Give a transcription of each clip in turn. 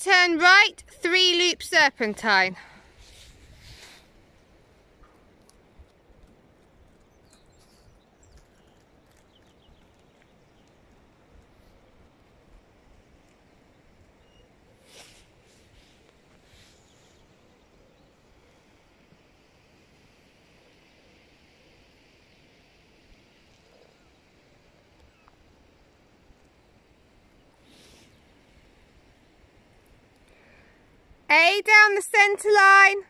turn right, three loop serpentine. A down the centre line.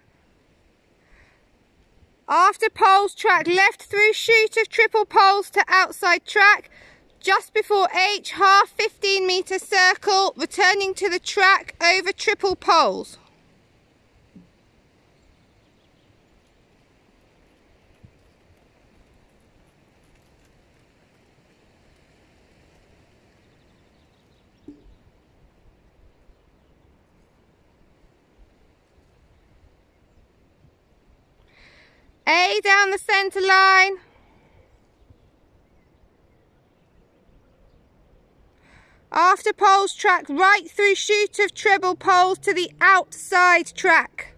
After poles track left through chute of triple poles to outside track. Just before H, half 15 metre circle, returning to the track over triple poles. Down the centre line. After poles track right through chute of treble poles to the outside track.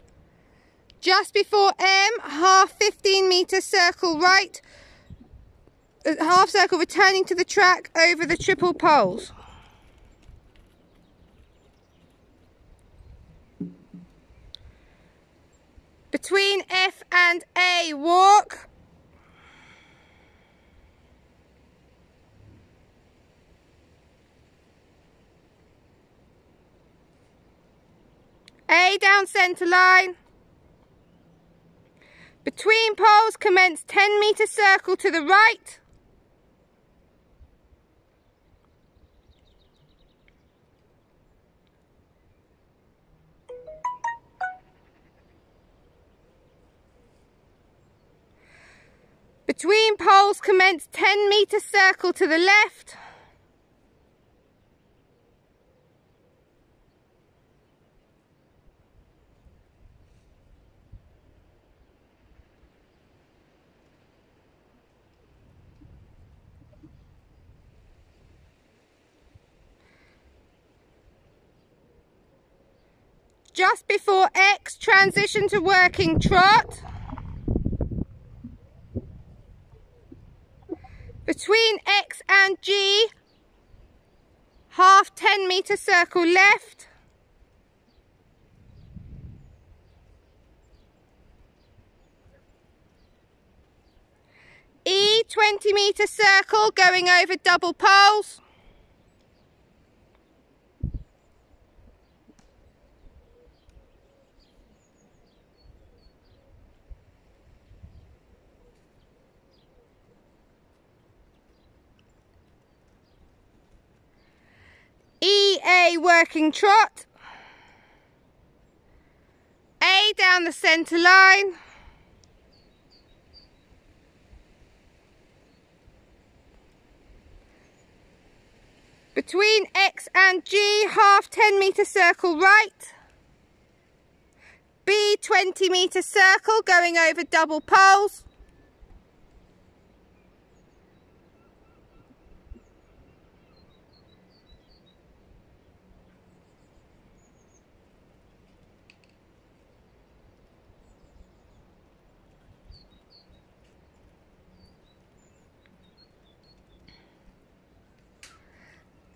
Just before M, half 15 metre circle right, uh, half circle returning to the track over the triple poles. Between F and A, walk. A down centre line. Between poles, commence 10 metre circle to the right. Between poles commence 10 metre circle to the left. Just before X, transition to working trot. Between X and G, half 10 metre circle left. E, 20 metre circle going over double poles. EA working trot. A down the centre line. Between X and G, half 10 metre circle right. B 20 metre circle going over double poles.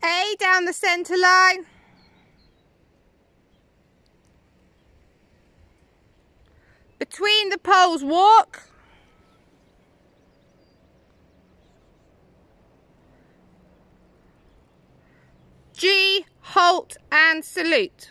A down the centre line. Between the poles walk. G, halt and salute.